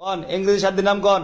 কন? ইংরেজি দিন নাম কন?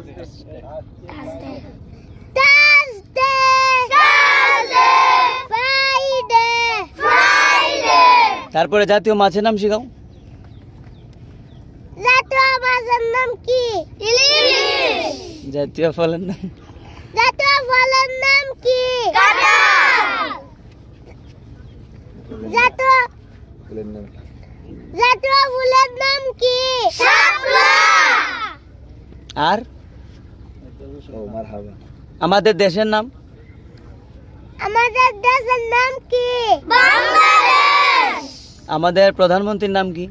Thursday, Thursday. তারপরে জাতীয় মাছের নাম শিখাও। জাতীয় মাছের নাম কি? ইলিশ। জাতীয় ফলের নাম। জাতীয় ফলের নাম কি? কাঁঠাল জাতীয় জাতীয় ফুলের নাম কি? শাপলা। আর? আমাদের দেশের নাম? আমাদের দেশের নাম কি? বাংলাদেশ! আমাদের প্রধানমন্ত্রীর নাম কি?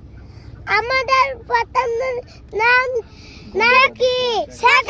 আমাদের প্রধানমন্ত্রীর নাম নাকি কি? শেখ